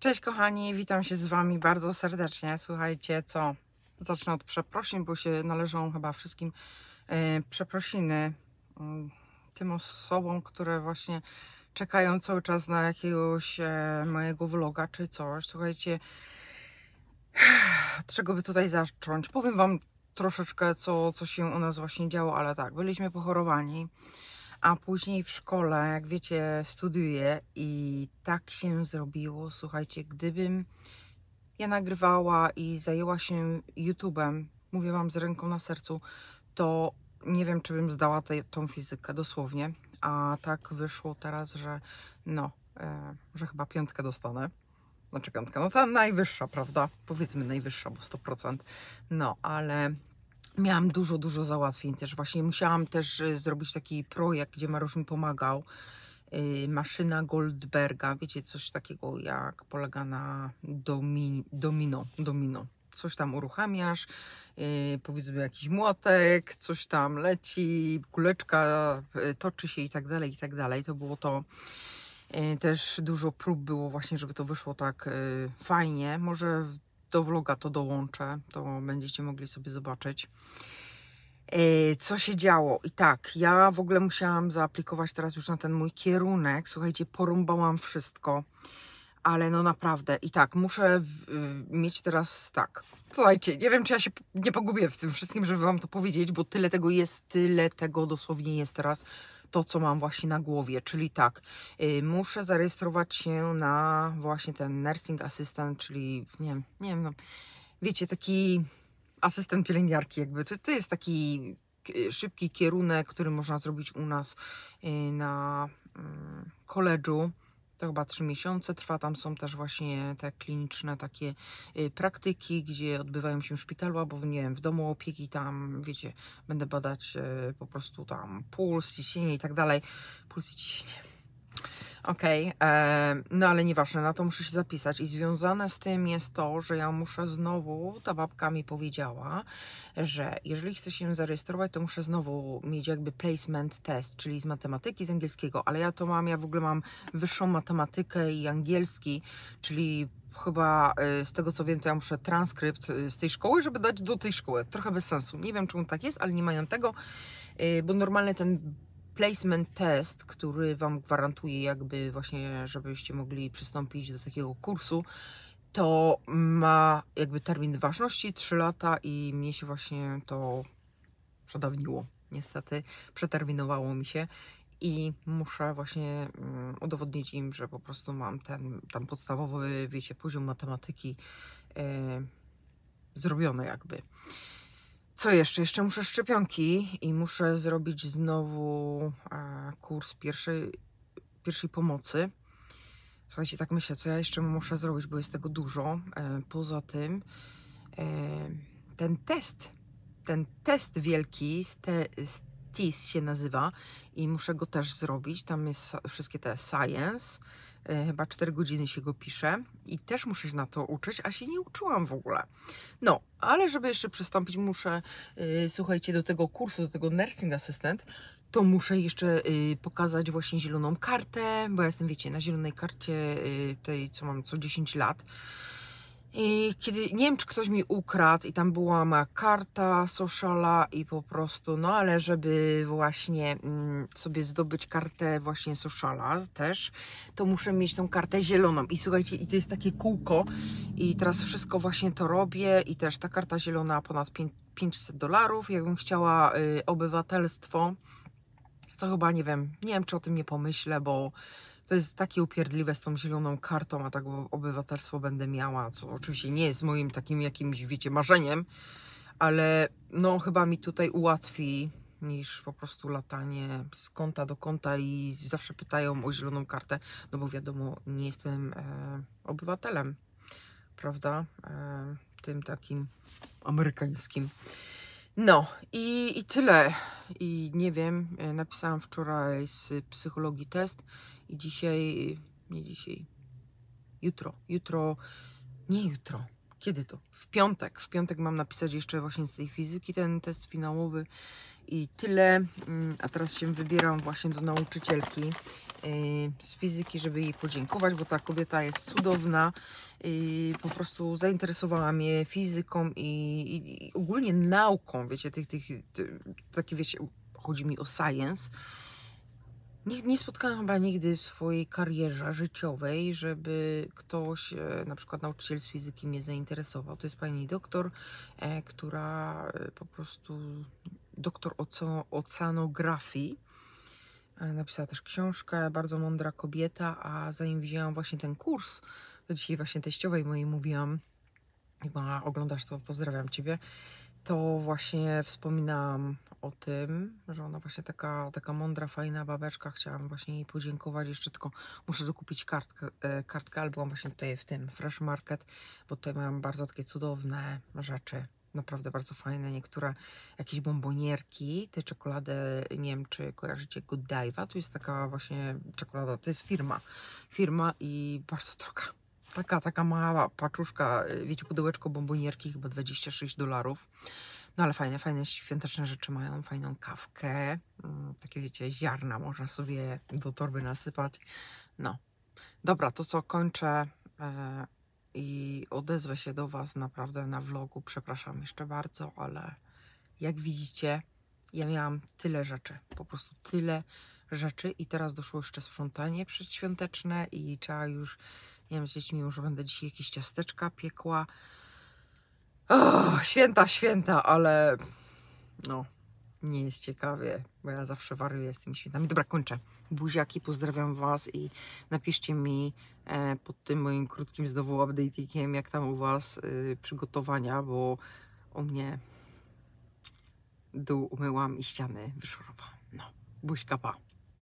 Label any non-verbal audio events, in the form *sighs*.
Cześć kochani, witam się z Wami bardzo serdecznie. Słuchajcie, co? Zacznę od przeprosin, bo się należą chyba wszystkim e, przeprosiny mm, tym osobom, które właśnie czekają cały czas na jakiegoś e, mojego vloga czy coś. Słuchajcie, *sighs* od czego by tutaj zacząć? Powiem Wam troszeczkę, co, co się u nas właśnie działo, ale tak, byliśmy pochorowani a później w szkole, jak wiecie, studiuję i tak się zrobiło. Słuchajcie, gdybym ja nagrywała i zajęła się YouTube'em, mówię Wam z ręką na sercu, to nie wiem, czy bym zdała tej, tą fizykę dosłownie. A tak wyszło teraz, że no, e, że chyba piątkę dostanę. Znaczy piątka, no ta najwyższa, prawda? Powiedzmy najwyższa, bo 100%. No, ale miałam dużo, dużo załatwień też. Właśnie musiałam też y, zrobić taki projekt, gdzie Marusz mi pomagał. Y, maszyna Goldberga, wiecie, coś takiego jak polega na domi, domino, domino. Coś tam uruchamiasz, yy, powiedzmy jakiś młotek, coś tam leci, kuleczka toczy się i tak dalej, i tak dalej. To było to. Też dużo prób było właśnie, żeby to wyszło tak y, fajnie. Może do vloga to dołączę, to będziecie mogli sobie zobaczyć. E, co się działo? I tak, ja w ogóle musiałam zaaplikować teraz już na ten mój kierunek. Słuchajcie, porąbałam wszystko, ale no naprawdę. I tak, muszę w, y, mieć teraz tak. Słuchajcie, nie wiem, czy ja się nie pogubię w tym wszystkim, żeby Wam to powiedzieć, bo tyle tego jest, tyle tego dosłownie jest teraz to, co mam właśnie na głowie. Czyli tak, y, muszę zarejestrować się na właśnie ten nursing assistant, czyli nie wiem, nie wiem, no, wiecie, taki asystent pielęgniarki jakby. To, to jest taki y, szybki kierunek, który można zrobić u nas y, na koledżu. To chyba trzy miesiące trwa. Tam są też właśnie te kliniczne takie y, praktyki, gdzie odbywają się w szpitalu albo nie wiem, w domu opieki. Tam, wiecie, będę badać po prostu tam puls, ciśnienie i tak dalej. Puls i ciśnienie Okej, okay, no ale nieważne, na to muszę się zapisać. I związane z tym jest to, że ja muszę znowu, ta babka mi powiedziała, że jeżeli chcę się zarejestrować, to muszę znowu mieć jakby placement test, czyli z matematyki, z angielskiego, ale ja to mam, ja w ogóle mam wyższą matematykę i angielski, czyli chyba y, z tego co wiem, to ja muszę transkrypt y, z tej szkoły, żeby dać do tej szkoły. Trochę bez sensu. Nie wiem, czemu tak jest, ale nie mają tego, y, bo normalnie ten placement test, który Wam gwarantuje jakby właśnie, żebyście mogli przystąpić do takiego kursu, to ma jakby termin ważności 3 lata i mnie się właśnie to przedawniło. Niestety przeterminowało mi się i muszę właśnie um, udowodnić im, że po prostu mam ten tam podstawowy, wiecie, poziom matematyki yy, zrobiony jakby. Co jeszcze? Jeszcze muszę szczepionki i muszę zrobić znowu e, kurs pierwszej, pierwszej pomocy. Słuchajcie, tak myślę, co ja jeszcze muszę zrobić, bo jest tego dużo. E, poza tym e, ten test, ten test wielki, STIS się nazywa i muszę go też zrobić. Tam jest wszystkie te science, chyba 4 godziny się go pisze i też muszę się na to uczyć, a się nie uczyłam w ogóle. No, ale żeby jeszcze przystąpić, muszę, yy, słuchajcie, do tego kursu, do tego nursing assistant, to muszę jeszcze yy, pokazać właśnie zieloną kartę, bo ja jestem, wiecie, na zielonej karcie tej, co mam co 10 lat. I kiedy, nie wiem, czy ktoś mi ukradł i tam była ma karta sociala i po prostu, no ale żeby właśnie mm, sobie zdobyć kartę właśnie sociala też, to muszę mieć tą kartę zieloną. I słuchajcie, i to jest takie kółko i teraz wszystko właśnie to robię i też ta karta zielona ponad 500 dolarów. Jakbym chciała y, obywatelstwo, co chyba nie wiem, nie wiem, czy o tym nie pomyślę, bo to jest takie upierdliwe z tą zieloną kartą, a tak obywatelstwo będę miała, co oczywiście nie jest moim takim jakimś, wiecie, marzeniem, ale no chyba mi tutaj ułatwi niż po prostu latanie z kąta do kąta i zawsze pytają o zieloną kartę, no bo wiadomo, nie jestem e, obywatelem, prawda, e, tym takim amerykańskim. No i, i tyle. I nie wiem, e, napisałam wczoraj z psychologii test i dzisiaj, nie dzisiaj, jutro, jutro, nie jutro, kiedy to? W piątek. W piątek mam napisać jeszcze właśnie z tej fizyki ten test finałowy i tyle. Mm, A teraz się wybieram właśnie do nauczycielki yy, z fizyki, żeby jej podziękować, bo ta kobieta jest cudowna. Yy, Po prostu zainteresowała mnie fizyką i, i, i ogólnie nauką, wiecie, tych, tych, ty- takie wiecie, chodzi mi o science. Nie, nie spotkałam chyba nigdy w swojej karierze życiowej, żeby ktoś, e, na przykład nauczyciel z fizyki mnie zainteresował. To jest pani doktor, e, która e, po prostu, doktor oce- oceanografii. Napisała też książkę, bardzo mądra kobieta, a zanim widziałam właśnie ten kurs, to dzisiaj właśnie teściowej mojej mówiłam, jak ma oglądasz to pozdrawiam Ciebie, to właśnie wspominałam o tym, że ona właśnie taka, taka mądra, fajna babeczka. Chciałam właśnie jej podziękować. Jeszcze tylko muszę dokupić kartkę, e, kartkę ale właśnie tutaj w tym Fresh Market, bo tutaj mają bardzo takie cudowne rzeczy. Naprawdę bardzo fajne. Niektóre jakieś bombonierki, te czekolady, nie wiem czy kojarzycie Godiva. Tu jest taka właśnie czekolada, to jest firma. Firma i bardzo droga. Taka, taka mała paczuszka, y, wiecie, pudełeczko bombonierki, chyba 26 dolarów. No ale fajne, fajne świąteczne rzeczy mają, fajną kawkę, mm, takie wiecie, ziarna można sobie do torby nasypać. No, dobra, to co, kończę e, i odezwę się do Was naprawdę na vlogu. Przepraszam jeszcze bardzo, ale jak widzicie, ja miałam tyle rzeczy, po prostu tyle rzeczy i teraz doszło jeszcze sprzątanie przedświąteczne i trzeba już, nie wiem, z dziećmi już będę dzisiaj jakieś ciasteczka piekła. O, święta, święta, ale no, nie jest ciekawie, bo ja zawsze wariuję z tymi świętami. Dobra, kończę. Buziaki, pozdrawiam Was i napiszcie mi e, pod tym moim krótkim znowu update'ikiem, jak tam u Was y, przygotowania, bo u mnie dół umyłam i ściany wyszorowałam. No, buźka pa.